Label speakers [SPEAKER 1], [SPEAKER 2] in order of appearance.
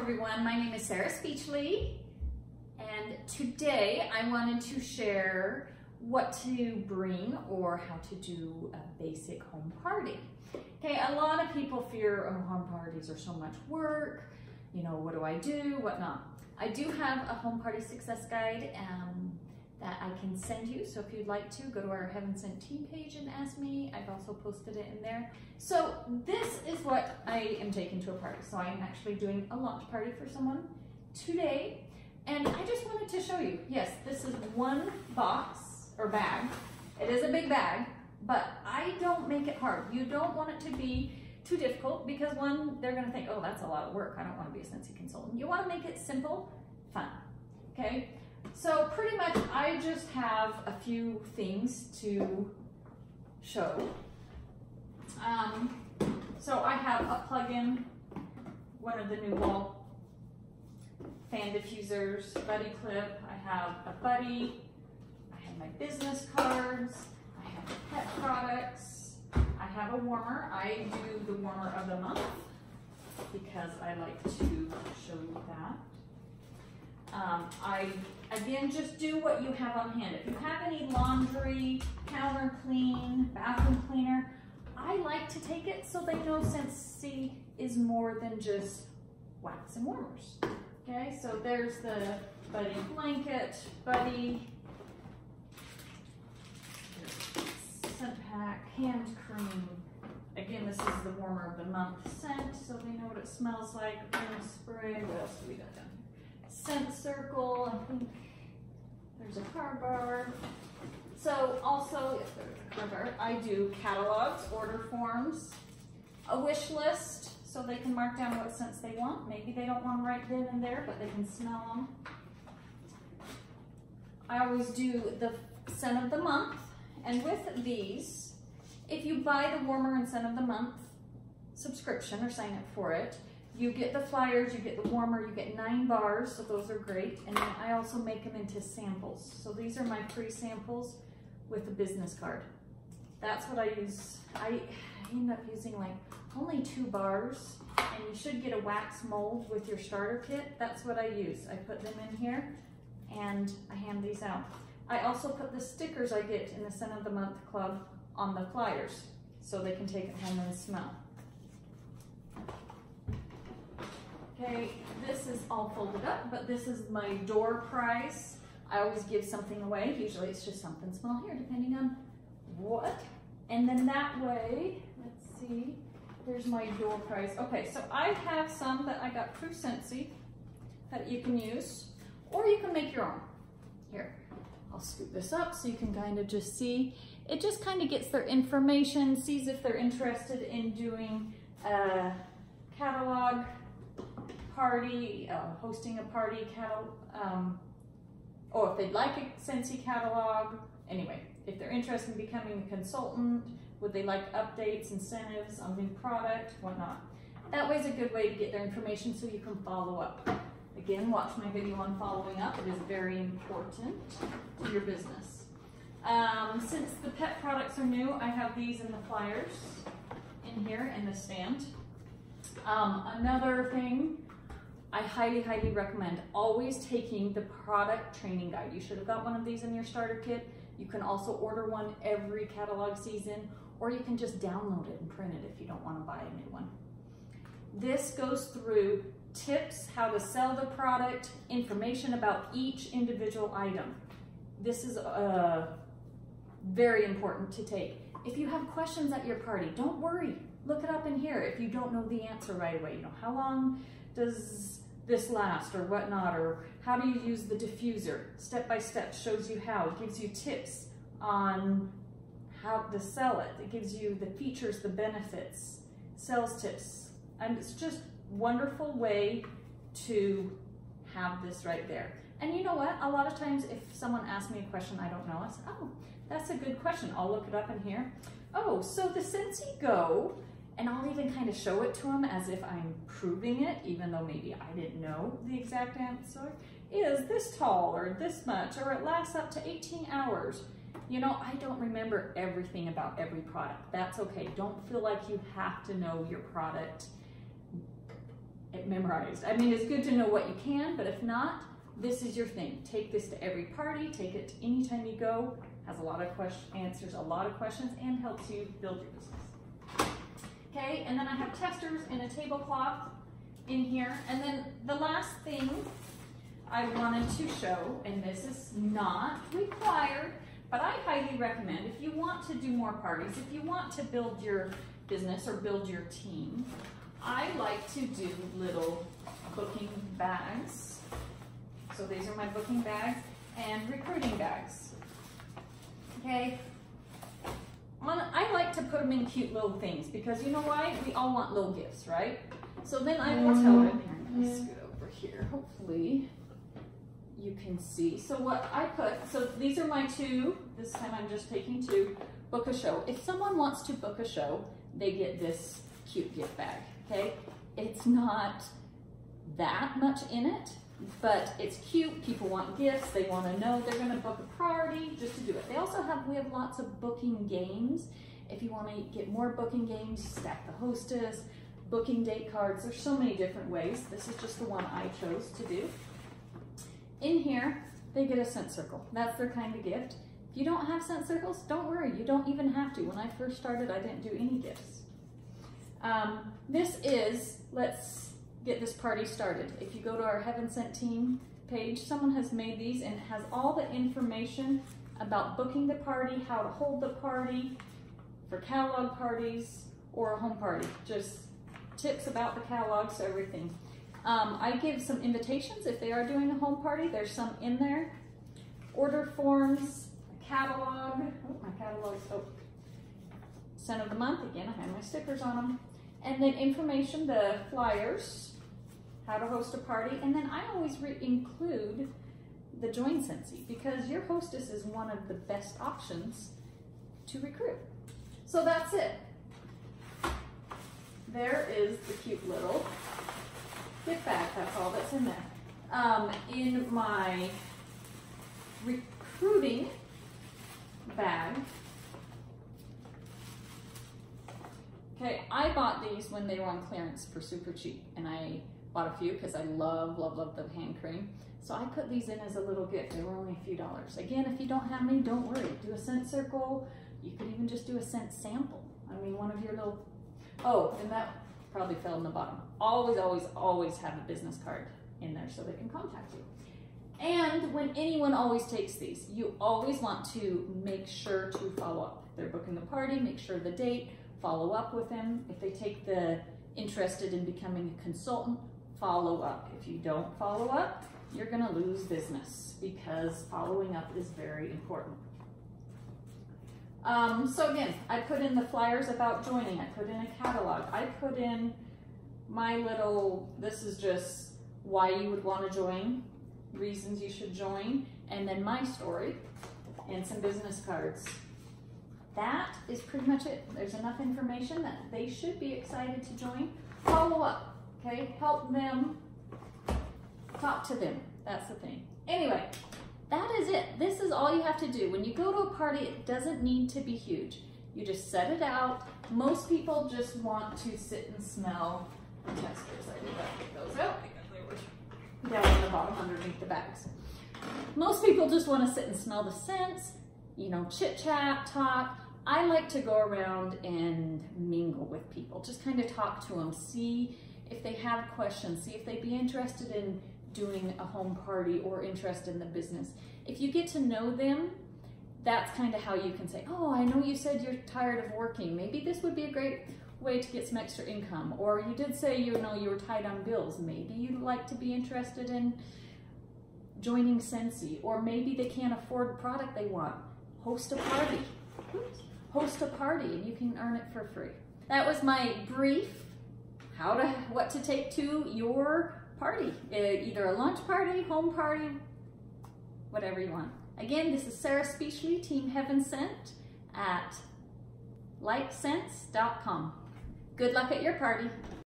[SPEAKER 1] everyone, my name is Sara Speechly and today I wanted to share what to bring or how to do a basic home party. Okay, a lot of people fear oh, home parties are so much work, you know, what do I do, what not. I do have a home party success guide um, that I can send you. So if you'd like to, go to our Heaven Sent team page and ask me. I've also posted it in there. So this is what I am taking to a party. So I'm actually doing a launch party for someone today. And I just wanted to show you, yes, this is one box or bag. It is a big bag, but I don't make it hard. You don't want it to be too difficult because one, they're gonna think, oh, that's a lot of work. I don't wanna be a Scentsy consultant. You wanna make it simple, fun, okay? So pretty much I just have a few things to show. Um, so I have a plug-in, one of the new wall fan diffusers, buddy clip. I have a buddy, I have my business cards, I have pet products, I have a warmer. I do the warmer of the month because I like to show you that. Um, I, again, just do what you have on hand. If you have any laundry, counter clean, bathroom cleaner, I like to take it so they know Scentsy is more than just wax and warmers. Okay, so there's the Buddy blanket, Buddy scent pack, hand cream. Again, this is the warmer of the month scent, so they know what it smells like. Room spray, what else do we got down scent circle. I think there's a card bar. So also, if there's a card bar, I do catalogs, order forms, a wish list, so they can mark down what scents they want. Maybe they don't want them right then and there, but they can smell them. I always do the scent of the month, and with these, if you buy the warmer and scent of the month subscription or sign up for it, you get the flyers, you get the warmer, you get nine bars, so those are great. And then I also make them into samples. So these are my free samples with a business card. That's what I use. I end up using like only two bars and you should get a wax mold with your starter kit. That's what I use. I put them in here and I hand these out. I also put the stickers I get in the Scent of the Month Club on the flyers so they can take it home and smell. Okay, this is all folded up, but this is my door prize. I always give something away. Usually it's just something small here, depending on what. And then that way, let's see, here's my door prize. Okay, so I have some that I got through Scentsy that you can use, or you can make your own. Here, I'll scoop this up so you can kind of just see. It just kind of gets their information, sees if they're interested in doing a catalog party, uh, hosting a party, catalog, um, or if they'd like a Scentsy catalog. Anyway, if they're interested in becoming a consultant, would they like updates, incentives on new product, whatnot. That way is a good way to get their information so you can follow up. Again, watch my video on following up. It is very important to your business. Um, since the pet products are new, I have these in the flyers in here in the stand. Um, another thing I highly, highly recommend always taking the product training guide. You should have got one of these in your starter kit. You can also order one every catalog season, or you can just download it and print it if you don't want to buy a new one. This goes through tips, how to sell the product, information about each individual item. This is uh, very important to take. If you have questions at your party, don't worry. Look it up in here if you don't know the answer right away. You know, how long does this last or whatnot, or how do you use the diffuser? Step by step shows you how. It gives you tips on how to sell it. It gives you the features, the benefits, sales tips. And it's just wonderful way to have this right there. And you know what? A lot of times if someone asks me a question I don't know, I say, oh, that's a good question. I'll look it up in here. Oh, so the Scentsy Go and I'll even kind of show it to them as if I'm proving it, even though maybe I didn't know the exact answer, is this tall or this much, or it lasts up to 18 hours. You know, I don't remember everything about every product. That's okay. Don't feel like you have to know your product memorized. I mean, it's good to know what you can, but if not, this is your thing. Take this to every party, take it anytime you go. Has a lot of questions, answers a lot of questions, and helps you build your business. Okay, and then I have testers and a tablecloth in here. And then the last thing I wanted to show, and this is not required, but I highly recommend if you want to do more parties, if you want to build your business or build your team, I like to do little booking bags. So these are my booking bags and recruiting bags. Okay. I like to put them in cute little things because you know why? We all want little gifts, right? So then I will tell here, I'm gonna scoot over here, hopefully you can see. So what I put, so these are my two, this time I'm just taking two, book a show. If someone wants to book a show, they get this cute gift bag, okay? It's not that much in it, but it's cute. People want gifts. They want to know they're going to book a party just to do it. They also have, we have lots of booking games. If you want to get more booking games, stack the hostess, booking date cards. There's so many different ways. This is just the one I chose to do. In here, they get a scent circle. That's their kind of gift. If you don't have scent circles, don't worry. You don't even have to. When I first started, I didn't do any gifts. Um, this is, let's get this party started. If you go to our Heaven Sent team page, someone has made these and has all the information about booking the party, how to hold the party, for catalog parties or a home party. Just tips about the catalogs, everything. Um, I give some invitations if they are doing a home party. There's some in there. Order forms, catalog. Oh, my catalog's oh. Scent of the month. Again, I have my stickers on them. And then information, the flyers, how to host a party. And then I always include the Join Scentsy because your hostess is one of the best options to recruit. So that's it. There is the cute little gift bag. That's all that's in there. Um, in my recruiting bag, okay, I bought these when they were on clearance for super cheap, and I bought a few because I love, love, love the hand cream. So I put these in as a little gift. They were only a few dollars. Again, if you don't have any, don't worry. Do a scent circle. You could even just do a scent sample. I mean, one of your little, oh, and that probably fell in the bottom. Always, always, always have a business card in there so they can contact you. And when anyone always takes these, you always want to make sure to follow up. They're booking the party, make sure the date, follow up with them. If they take the interested in becoming a consultant, follow up. If you don't follow up, you're gonna lose business because following up is very important. Um, so again, I put in the flyers about joining. I put in a catalog. I put in my little, this is just why you would want to join, reasons you should join, and then my story and some business cards. That is pretty much it. There's enough information that they should be excited to join. Follow up, okay? Help them, talk to them. That's the thing. Anyway, that is it. This is all you have to do. When you go to a party, it doesn't need to be huge. You just set it out. Most people just want to sit and smell the testers. I did not take those out down on the bottom underneath the bags. Most people just want to sit and smell the scents, you know, chit chat, talk. I like to go around and mingle with people, just kind of talk to them, see if they have questions, see if they'd be interested in doing a home party or interested in the business. If you get to know them, that's kind of how you can say, oh, I know you said you're tired of working. Maybe this would be a great way to get some extra income. Or you did say, you know, you were tight on bills. Maybe you'd like to be interested in joining Scentsy. Or maybe they can't afford the product they want. Host a party. Host a party and you can earn it for free. That was my brief how to what to take to your party, uh, either a lunch party, home party, whatever you want. Again, this is Sara Speechly, Team Heaven Sent at lightscents.com. Good luck at your party.